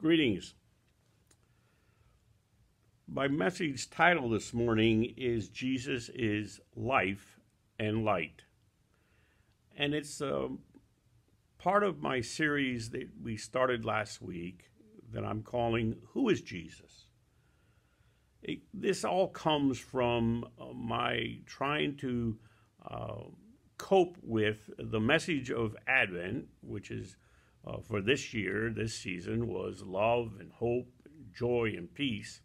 Greetings. My message title this morning is Jesus is Life and Light. And it's uh, part of my series that we started last week that I'm calling Who is Jesus? It, this all comes from uh, my trying to uh, cope with the message of Advent, which is uh, for this year, this season, was love and hope, joy and peace.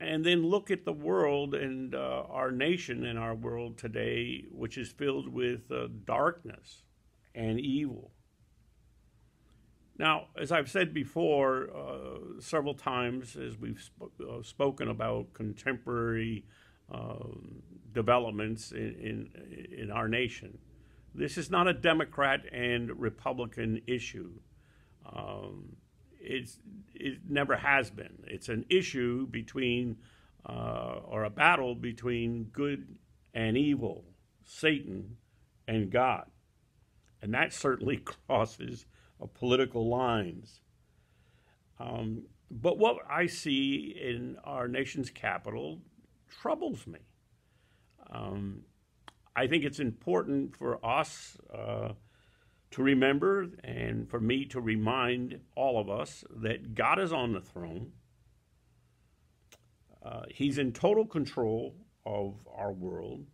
And then look at the world and uh, our nation and our world today, which is filled with uh, darkness and evil. Now, as I've said before uh, several times, as we've sp- uh, spoken about contemporary um, developments in, in, in our nation, this is not a Democrat and Republican issue. Um, it's, it never has been. It's an issue between, uh, or a battle between good and evil, Satan and God. And that certainly crosses political lines. Um, but what I see in our nation's capital troubles me. Um, I think it's important for us uh, to remember and for me to remind all of us that God is on the throne. Uh, he's in total control of our world,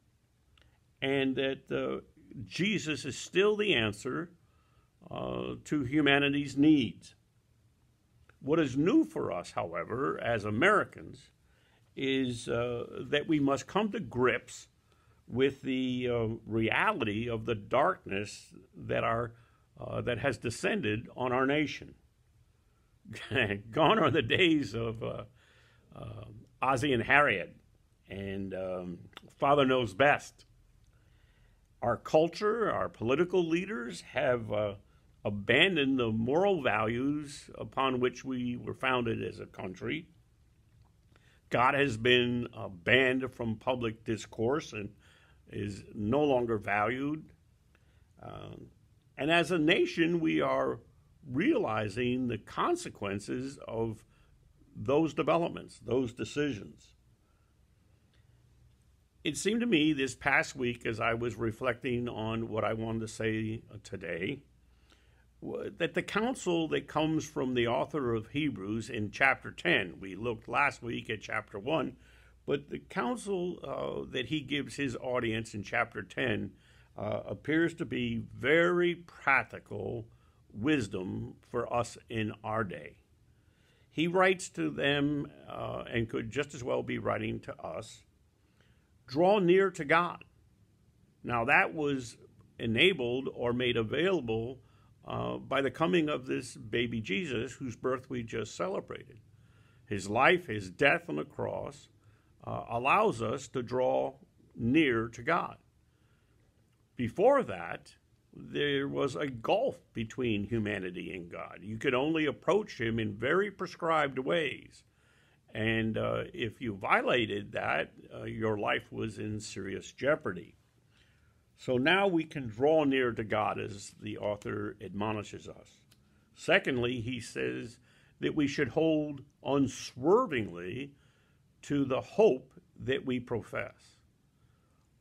and that uh, Jesus is still the answer uh, to humanity's needs. What is new for us, however, as Americans, is uh, that we must come to grips with the uh, reality of the darkness that are uh, that has descended on our nation. Gone are the days of uh, uh, Ozzie and Harriet and um, Father Knows Best. Our culture, our political leaders have uh, abandoned the moral values upon which we were founded as a country. God has been uh, banned from public discourse and is no longer valued. Um, and as a nation, we are realizing the consequences of those developments, those decisions. It seemed to me this past week, as I was reflecting on what I wanted to say today, that the counsel that comes from the author of Hebrews in chapter 10, we looked last week at chapter 1, but the counsel uh, that he gives his audience in chapter 10 uh, appears to be very practical wisdom for us in our day. He writes to them uh, and could just as well be writing to us draw near to God. Now, that was enabled or made available uh, by the coming of this baby Jesus, whose birth we just celebrated. His life, his death on the cross, uh, allows us to draw near to God. Before that, there was a gulf between humanity and God. You could only approach Him in very prescribed ways. And uh, if you violated that, uh, your life was in serious jeopardy. So now we can draw near to God, as the author admonishes us. Secondly, he says that we should hold unswervingly to the hope that we profess.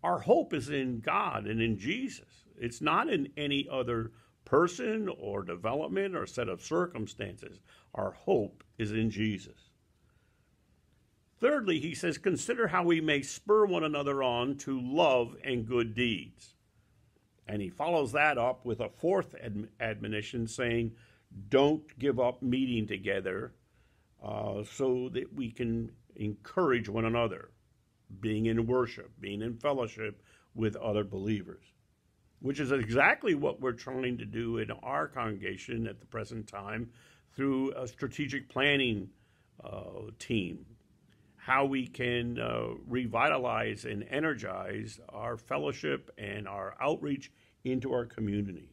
Our hope is in God and in Jesus. It's not in any other person or development or set of circumstances. Our hope is in Jesus. Thirdly, he says, consider how we may spur one another on to love and good deeds. And he follows that up with a fourth ad- admonition saying, don't give up meeting together uh, so that we can encourage one another, being in worship, being in fellowship with other believers, which is exactly what we're trying to do in our congregation at the present time through a strategic planning uh, team. How we can uh, revitalize and energize our fellowship and our outreach into our community.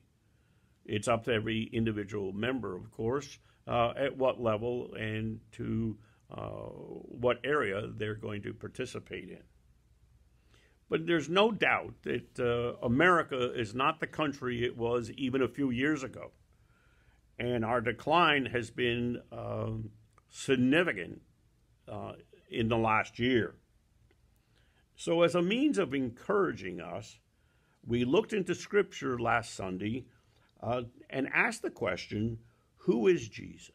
It's up to every individual member, of course, uh, at what level and to what area they're going to participate in. But there's no doubt that uh, America is not the country it was even a few years ago. and our decline has been um, significant uh, in the last year. So, as a means of encouraging us, we looked into Scripture last Sunday uh, and asked the question Who is Jesus?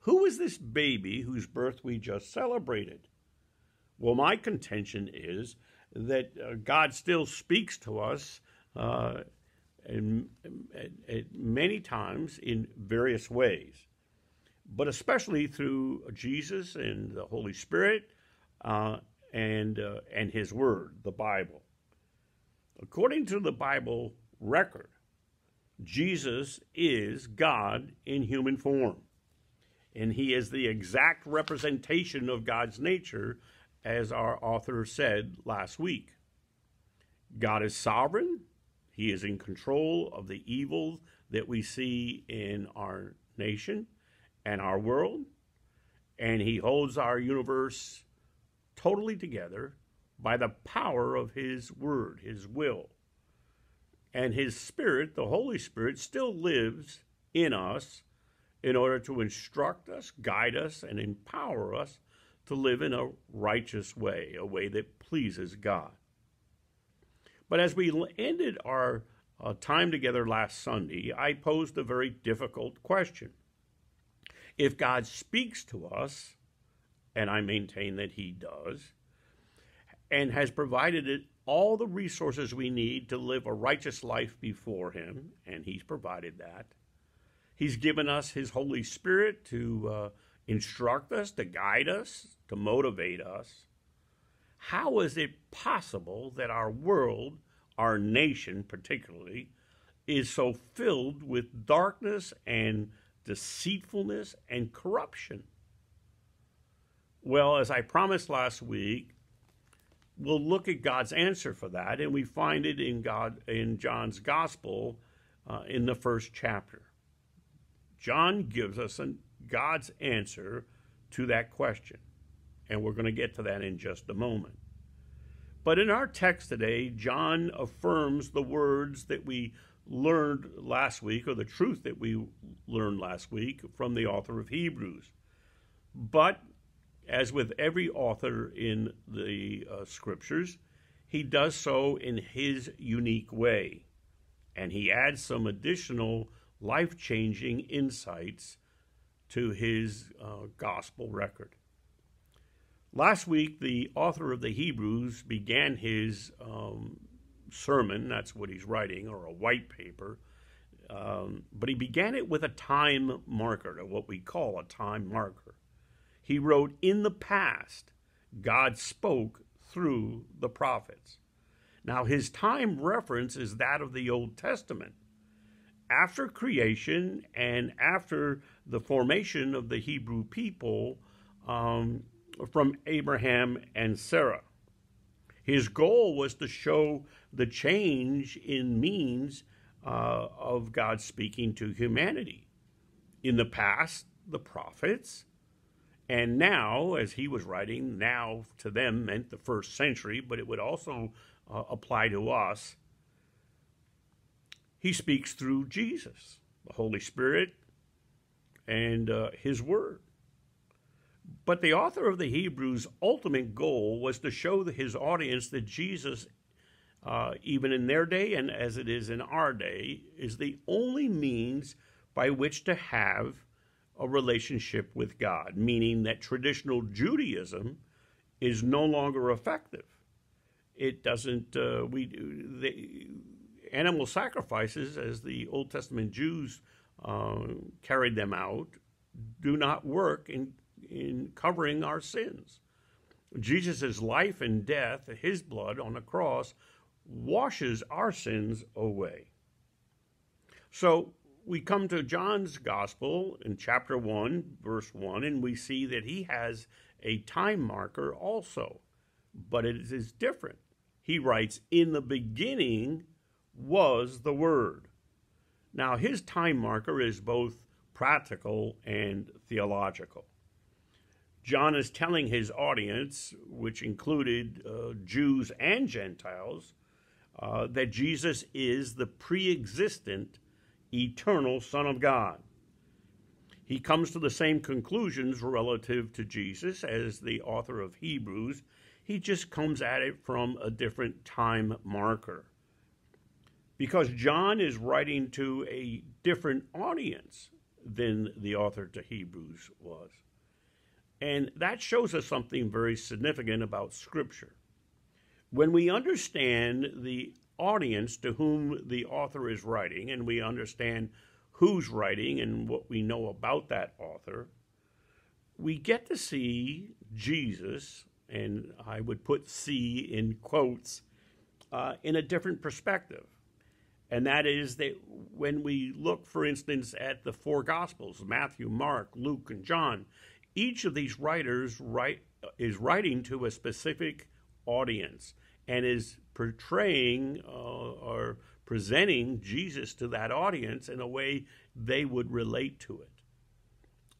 Who is this baby whose birth we just celebrated? Well, my contention is that uh, God still speaks to us uh, in, in, in many times in various ways, but especially through Jesus and the Holy Spirit uh, and uh, and His Word, the Bible. According to the Bible record, Jesus is God in human form, and He is the exact representation of God's nature, as our author said last week. God is sovereign. He is in control of the evil that we see in our nation and our world, and He holds our universe totally together by the power of His Word, His will. And His Spirit, the Holy Spirit, still lives in us in order to instruct us, guide us, and empower us to live in a righteous way, a way that pleases God. But as we ended our uh, time together last Sunday, I posed a very difficult question. If God speaks to us, and I maintain that he does, and has provided it all the resources we need to live a righteous life before him, and he's provided that. He's given us his Holy Spirit to uh, instruct us, to guide us, to motivate us. How is it possible that our world, our nation particularly, is so filled with darkness and deceitfulness and corruption? Well, as I promised last week, we'll look at God's answer for that, and we find it in God in John's Gospel uh, in the first chapter. John gives us an, God's answer to that question, and we're going to get to that in just a moment. But in our text today, John affirms the words that we learned last week, or the truth that we learned last week from the author of Hebrews. But as with every author in the uh, scriptures, he does so in his unique way. And he adds some additional life changing insights to his uh, gospel record. Last week, the author of the Hebrews began his um, sermon, that's what he's writing, or a white paper, um, but he began it with a time marker, or what we call a time marker. He wrote, In the past, God spoke through the prophets. Now, his time reference is that of the Old Testament. After creation and after the formation of the Hebrew people um, from Abraham and Sarah. His goal was to show the change in means uh, of God speaking to humanity. In the past, the prophets, and now, as he was writing, now to them meant the first century, but it would also uh, apply to us. He speaks through Jesus, the Holy Spirit, and uh, his word. But the author of the Hebrews' ultimate goal was to show his audience that Jesus, uh, even in their day and as it is in our day, is the only means by which to have a relationship with God, meaning that traditional Judaism is no longer effective. It doesn't, uh, we, the animal sacrifices, as the Old Testament Jews uh, carried them out, do not work in, in covering our sins. Jesus' life and death, his blood on the cross, washes our sins away. So we come to John's gospel in chapter 1, verse 1, and we see that he has a time marker also, but it is different. He writes, In the beginning was the Word. Now, his time marker is both practical and theological. John is telling his audience, which included uh, Jews and Gentiles, uh, that Jesus is the pre existent eternal Son of God. He comes to the same conclusions relative to Jesus as the author of Hebrews. He just comes at it from a different time marker. Because John is writing to a different audience than the author to Hebrews was. And that shows us something very significant about Scripture. When we understand the audience to whom the author is writing, and we understand who's writing and what we know about that author, we get to see Jesus, and I would put see in quotes, uh, in a different perspective. And that is that when we look, for instance, at the four Gospels Matthew, Mark, Luke, and John each of these writers write, is writing to a specific audience and is portraying uh, or presenting Jesus to that audience in a way they would relate to it.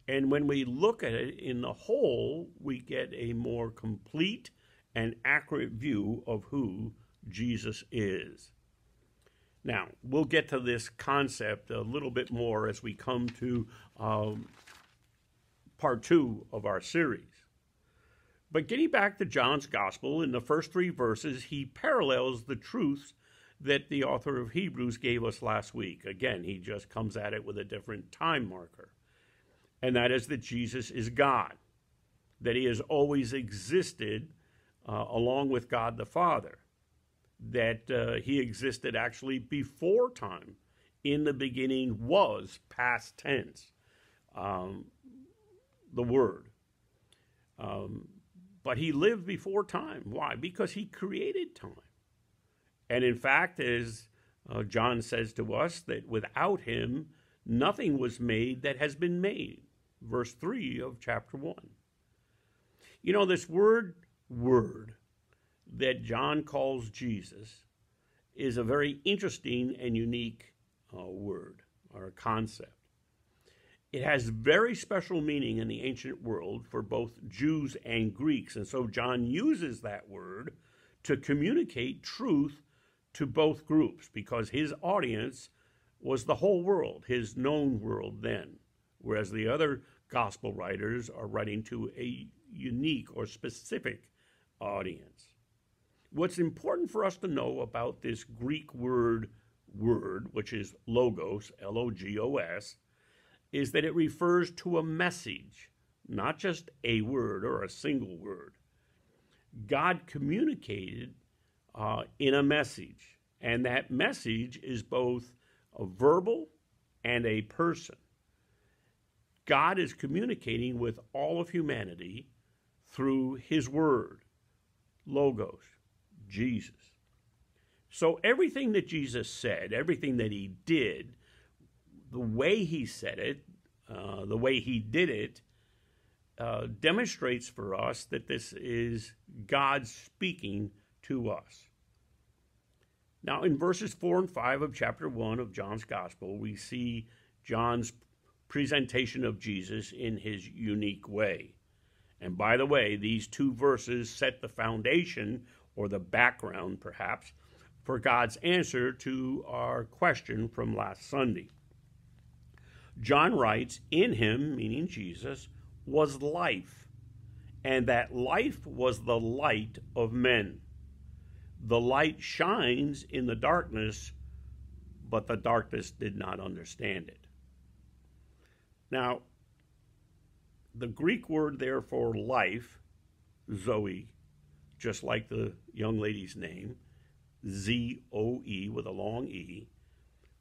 And when we look at it in the whole, we get a more complete and accurate view of who Jesus is. Now, we'll get to this concept a little bit more as we come to um, part two of our series. But getting back to John's gospel, in the first three verses, he parallels the truths that the author of Hebrews gave us last week. Again, he just comes at it with a different time marker. And that is that Jesus is God, that he has always existed uh, along with God the Father, that uh, he existed actually before time. In the beginning was past tense. Um, the Word. Um, but he lived before time. Why? Because he created time. And in fact, as uh, John says to us, that without him, nothing was made that has been made. Verse 3 of chapter 1. You know, this word, word, that John calls Jesus is a very interesting and unique uh, word or concept. It has very special meaning in the ancient world for both Jews and Greeks. And so John uses that word to communicate truth to both groups because his audience was the whole world, his known world then, whereas the other gospel writers are writing to a unique or specific audience. What's important for us to know about this Greek word, word, which is logos, L O G O S, is that it refers to a message, not just a word or a single word. God communicated uh, in a message, and that message is both a verbal and a person. God is communicating with all of humanity through his word, Logos, Jesus. So everything that Jesus said, everything that he did, the way he said it, uh, the way he did it, uh, demonstrates for us that this is God speaking to us. Now, in verses 4 and 5 of chapter 1 of John's Gospel, we see John's presentation of Jesus in his unique way. And by the way, these two verses set the foundation, or the background perhaps, for God's answer to our question from last Sunday. John writes, In him, meaning Jesus, was life, and that life was the light of men. The light shines in the darkness, but the darkness did not understand it. Now, the Greek word there for life, Zoe, just like the young lady's name, Z O E with a long E,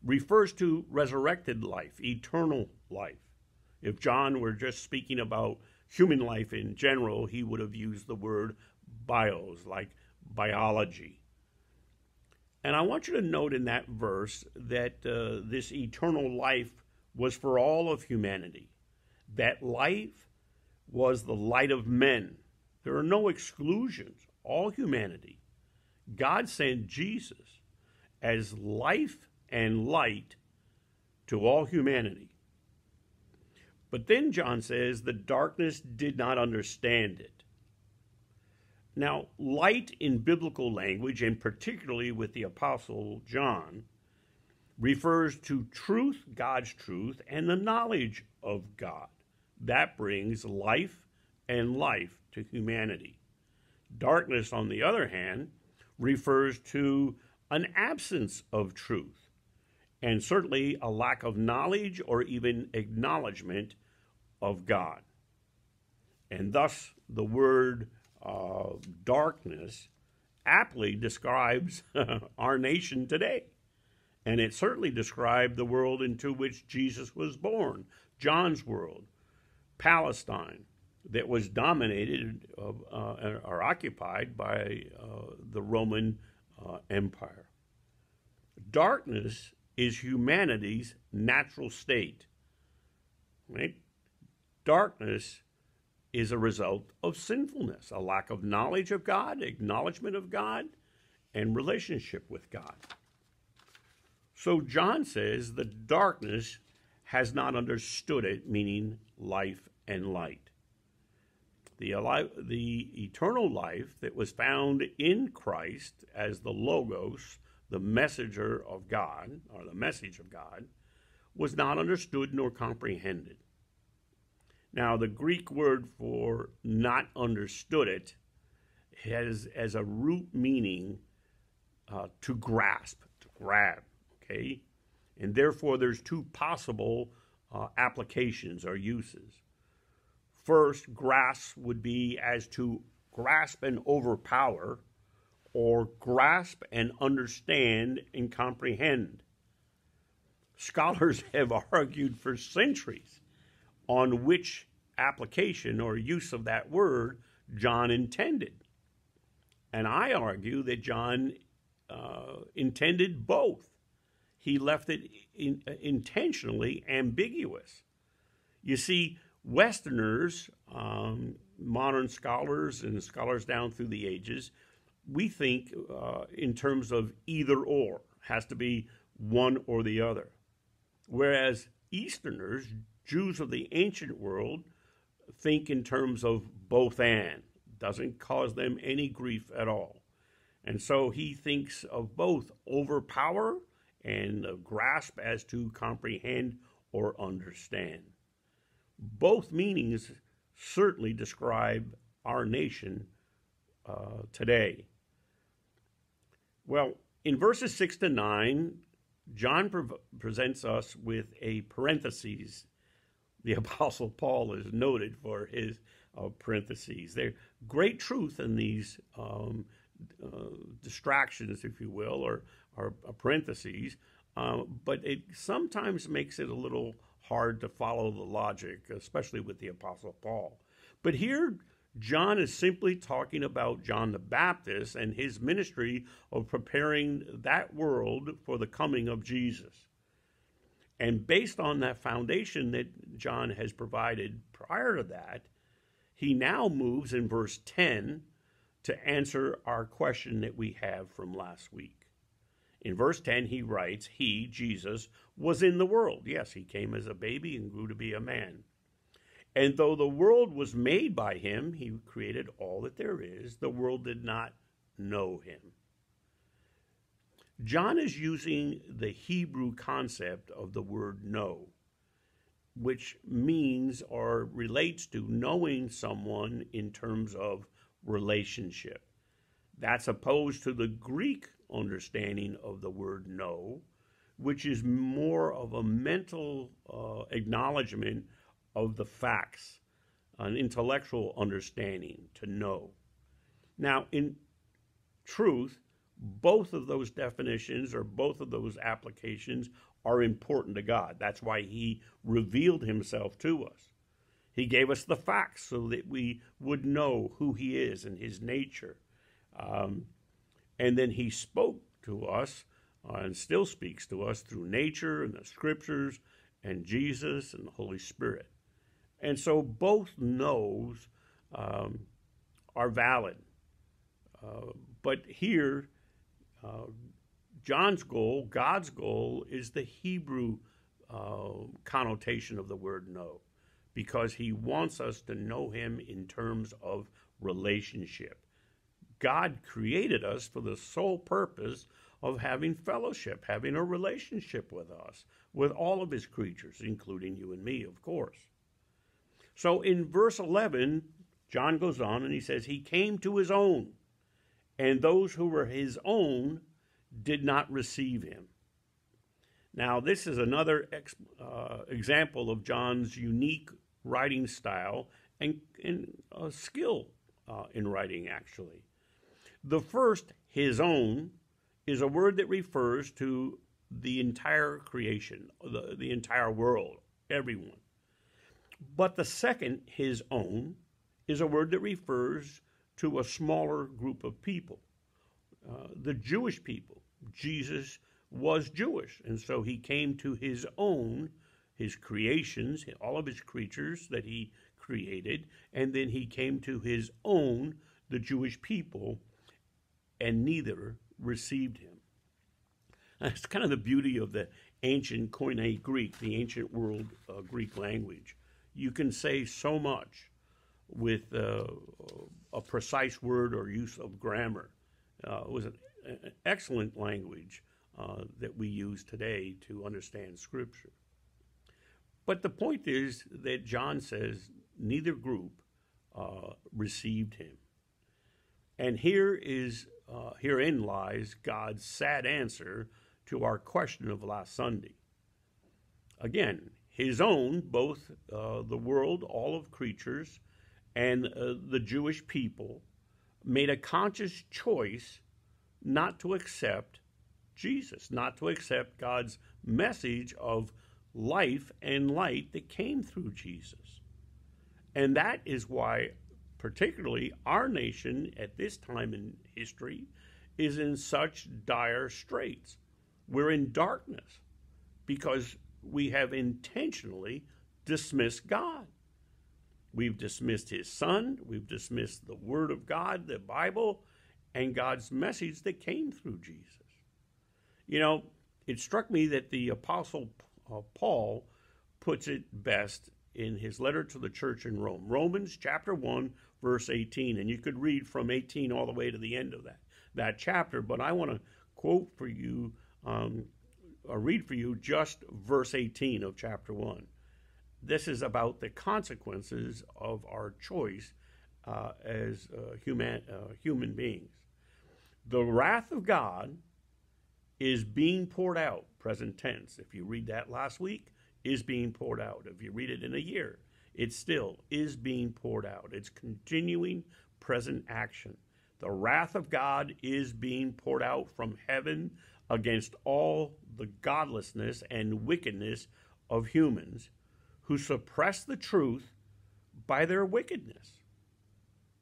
refers to resurrected life, eternal life. If John were just speaking about human life in general, he would have used the word bios, like biology. And I want you to note in that verse that uh, this eternal life was for all of humanity. That life was the light of men. There are no exclusions, all humanity. God sent Jesus as life and light to all humanity. But then John says the darkness did not understand it. Now, light in biblical language, and particularly with the Apostle John, refers to truth, God's truth, and the knowledge of God. That brings life and life to humanity. Darkness, on the other hand, refers to an absence of truth, and certainly a lack of knowledge or even acknowledgement of God. And thus, the word uh, darkness aptly describes our nation today. And it certainly described the world into which Jesus was born, John's world, Palestine, that was dominated uh, uh, or occupied by uh, the Roman uh, Empire. Darkness is humanity's natural state. Right? Darkness is a result of sinfulness, a lack of knowledge of God, acknowledgement of God, and relationship with God. So John says the darkness has not understood it, meaning life and light. The, the eternal life that was found in Christ as the Logos, the messenger of God, or the message of God, was not understood nor comprehended. Now, the Greek word for not understood it has as a root meaning uh, to grasp, to grab, okay? And therefore, there's two possible uh, applications or uses. First, grasp would be as to grasp and overpower, or grasp and understand and comprehend. Scholars have argued for centuries on which application or use of that word John intended. And I argue that John uh, intended both. He left it in, uh, intentionally ambiguous. You see, Westerners, um, modern scholars, and scholars down through the ages, we think uh, in terms of either or, has to be one or the other. Whereas Easterners, Jews of the ancient world think in terms of both and, doesn't cause them any grief at all. And so he thinks of both overpower and grasp as to comprehend or understand. Both meanings certainly describe our nation uh, today. Well, in verses 6 to 9, John pre- presents us with a parenthesis the Apostle Paul is noted for his uh, parentheses. There's great truth in these um, uh, distractions, if you will, or, or uh, parentheses, uh, but it sometimes makes it a little hard to follow the logic, especially with the Apostle Paul. But here, John is simply talking about John the Baptist and his ministry of preparing that world for the coming of Jesus. And based on that foundation that John has provided prior to that, he now moves in verse 10 to answer our question that we have from last week. In verse 10, he writes, He, Jesus, was in the world. Yes, he came as a baby and grew to be a man. And though the world was made by him, he created all that there is, the world did not know him. John is using the Hebrew concept of the word know, which means or relates to knowing someone in terms of relationship. That's opposed to the Greek understanding of the word know, which is more of a mental uh, acknowledgement of the facts, an intellectual understanding to know. Now, in truth, both of those definitions or both of those applications are important to God. That's why He revealed Himself to us. He gave us the facts so that we would know who He is and His nature. Um, and then He spoke to us uh, and still speaks to us through nature and the scriptures and Jesus and the Holy Spirit. And so both knows um, are valid. Uh, but here, uh, John's goal, God's goal, is the Hebrew uh, connotation of the word know, because he wants us to know him in terms of relationship. God created us for the sole purpose of having fellowship, having a relationship with us, with all of his creatures, including you and me, of course. So in verse 11, John goes on and he says, He came to his own, and those who were his own did not receive him. Now, this is another ex, uh, example of John's unique writing style and, and uh, skill uh, in writing, actually. The first, his own, is a word that refers to the entire creation, the, the entire world, everyone. But the second, his own, is a word that refers to a smaller group of people, uh, the Jewish people. Jesus was Jewish, and so he came to his own, his creations, all of his creatures that he created, and then he came to his own, the Jewish people, and neither received him. That's kind of the beauty of the ancient Koine Greek, the ancient world uh, Greek language. You can say so much with uh, a precise word or use of grammar. Uh, it was an, an excellent language uh, that we use today to understand Scripture. But the point is that John says neither group uh, received him. And here is uh, herein lies God's sad answer to our question of last Sunday. Again, his own, both uh, the world, all of creatures, and uh, the Jewish people made a conscious choice not to accept Jesus, not to accept God's message of life and light that came through Jesus. And that is why, particularly, our nation at this time in history is in such dire straits. We're in darkness because we have intentionally dismissed God. We've dismissed his son, we've dismissed the word of God, the Bible, and God's message that came through Jesus. You know, it struck me that the apostle uh, Paul puts it best in his letter to the church in Rome. Romans chapter 1 verse 18 and you could read from 18 all the way to the end of that that chapter, but I want to quote for you um, I'll read for you just verse 18 of chapter 1. This is about the consequences of our choice uh, as uh, human, uh, human beings. The wrath of God is being poured out, present tense. If you read that last week, is being poured out. If you read it in a year, it still is being poured out. It's continuing present action. The wrath of God is being poured out from heaven against all the godlessness and wickedness of humans who suppress the truth by their wickedness.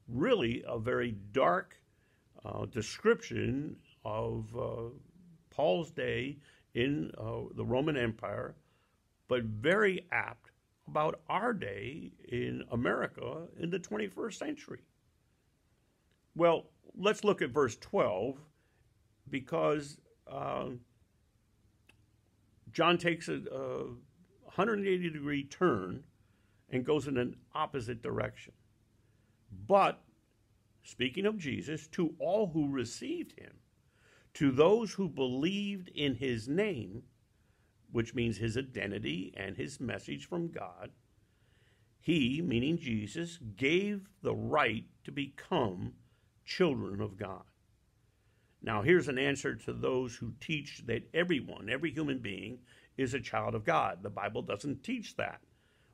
Really, a very dark uh, description of uh, Paul's day in uh, the Roman Empire, but very apt about our day in America in the 21st century. Well, let's look at verse 12 because uh, John takes a, a 180 degree turn and goes in an opposite direction. But, speaking of Jesus, to all who received him, to those who believed in his name, which means his identity and his message from God, he, meaning Jesus, gave the right to become children of God. Now, here's an answer to those who teach that everyone, every human being, is a child of God. The Bible doesn't teach that.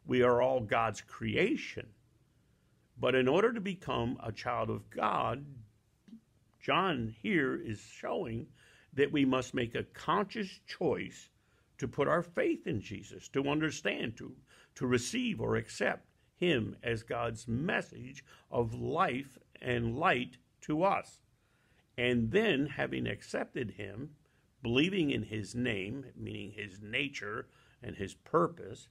We are all God's creation. But in order to become a child of God, John here is showing that we must make a conscious choice to put our faith in Jesus, to understand, to, to receive or accept Him as God's message of life and light to us. And then, having accepted him, believing in his name, meaning his nature and his purpose,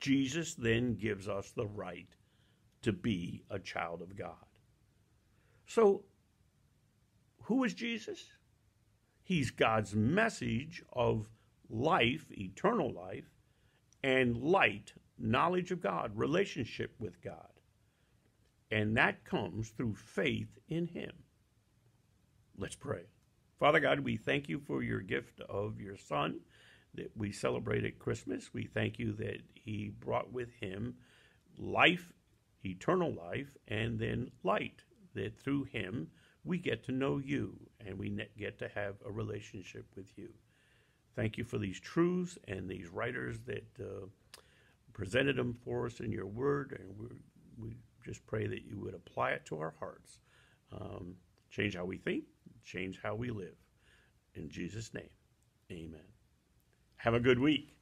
Jesus then gives us the right to be a child of God. So, who is Jesus? He's God's message of life, eternal life, and light, knowledge of God, relationship with God. And that comes through faith in Him. Let's pray. Father God, we thank you for your gift of your Son that we celebrate at Christmas. We thank you that he brought with him life, eternal life, and then light, that through him we get to know you and we get to have a relationship with you. Thank you for these truths and these writers that uh, presented them for us in your word, and we, just pray that you would apply it to our hearts, um, change how we think, change how we live. In Jesus' name, amen. Have a good week.